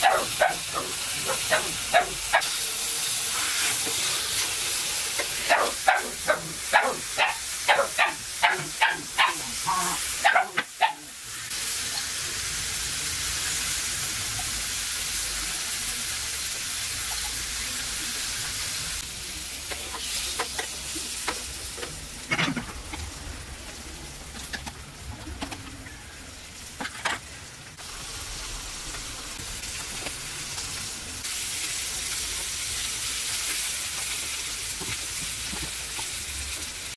Ha ha ha ha!